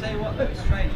tell you what, though, it's.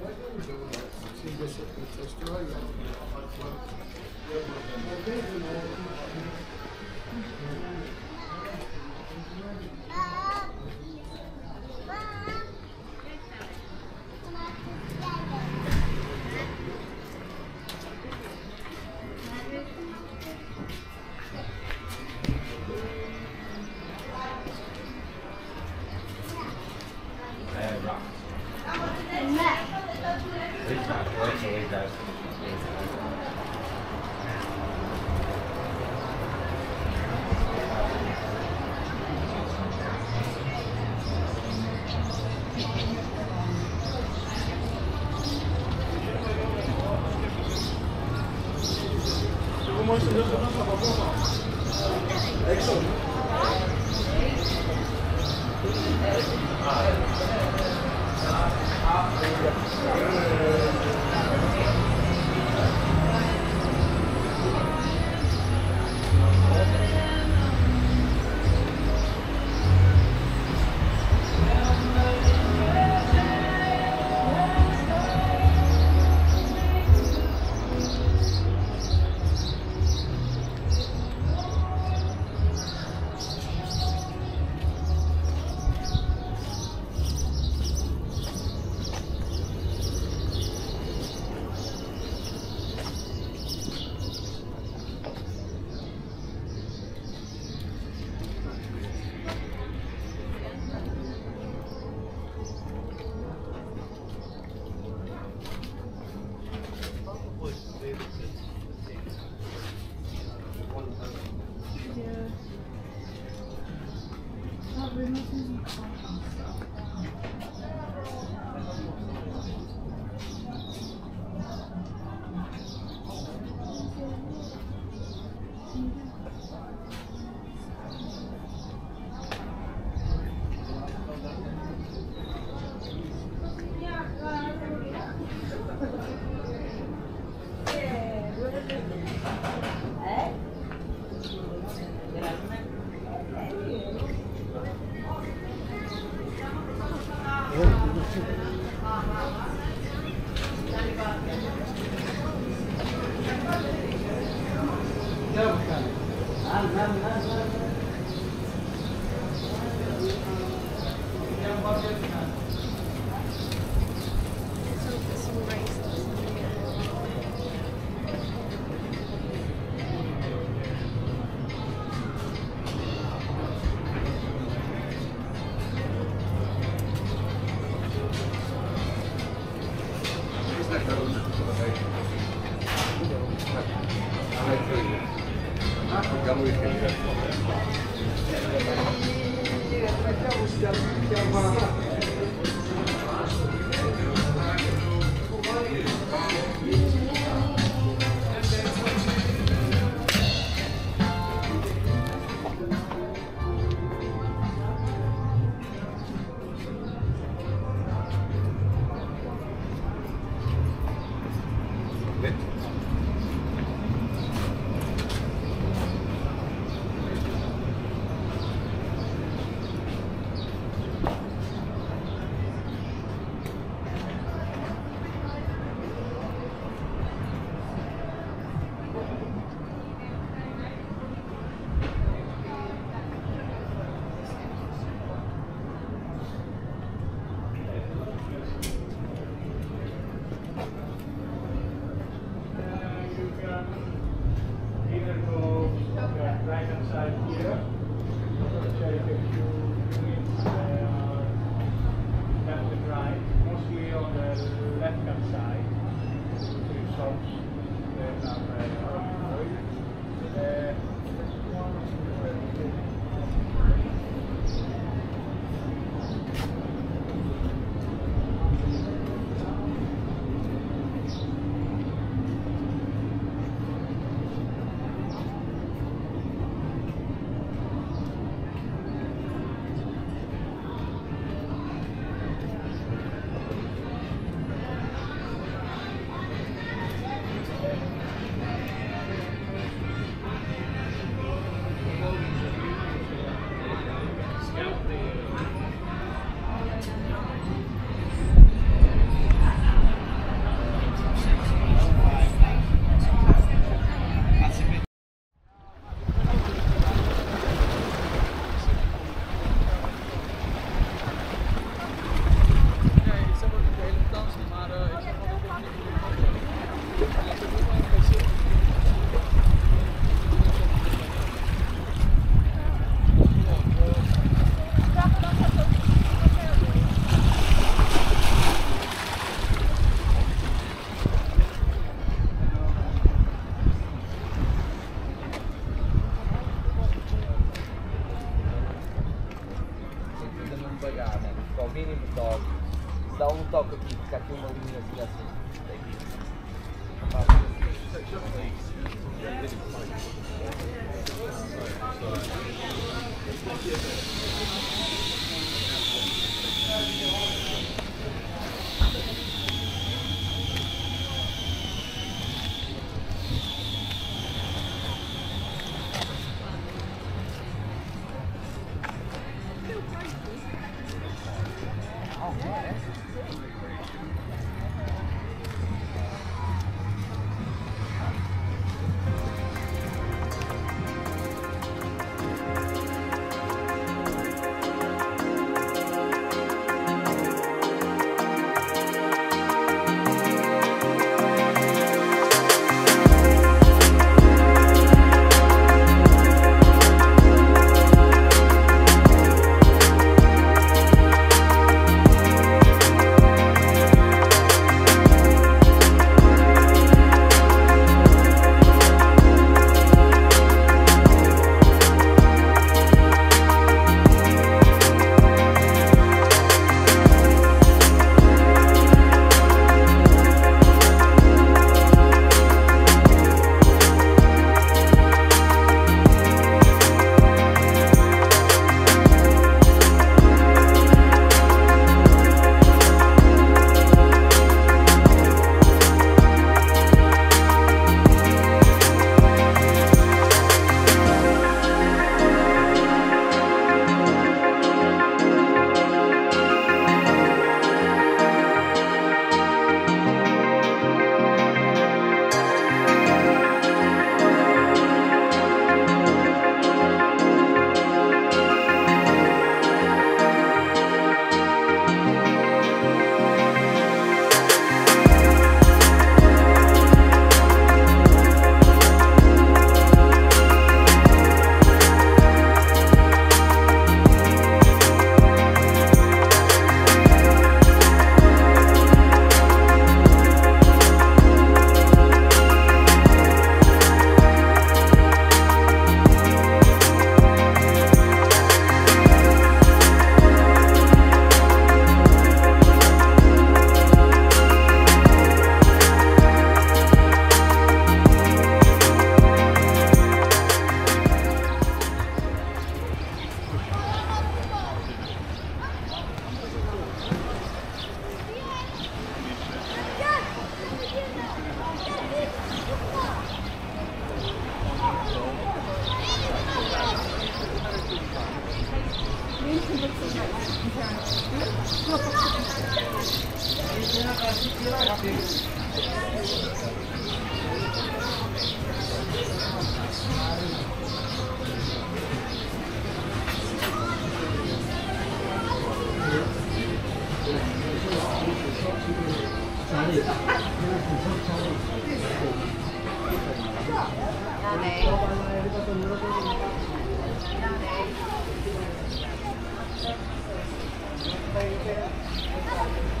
Thank you. Either ダメ。Thank you.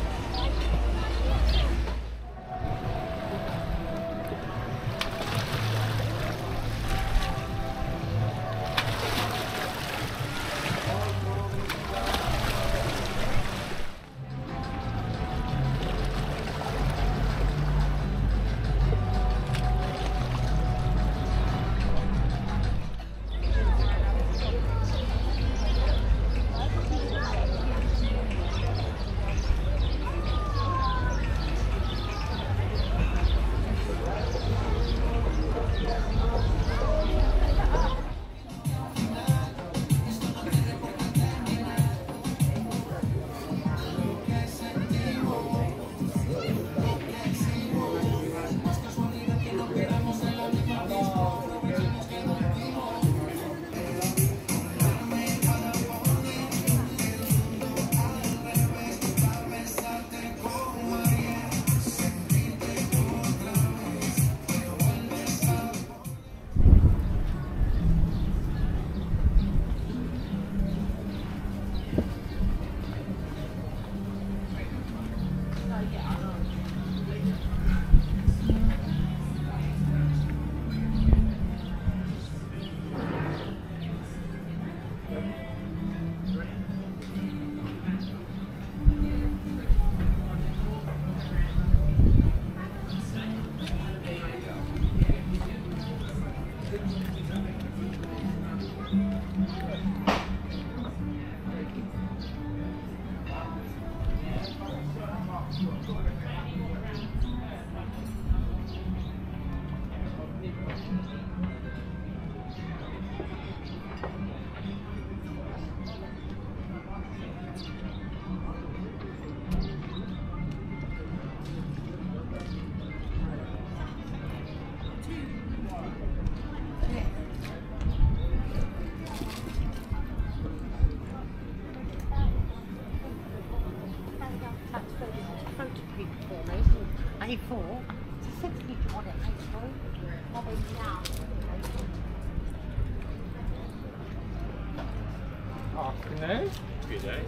Afternoon. Good day.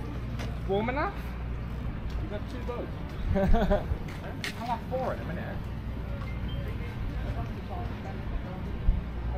Warm enough? You've two boats. I'll have four in a minute. I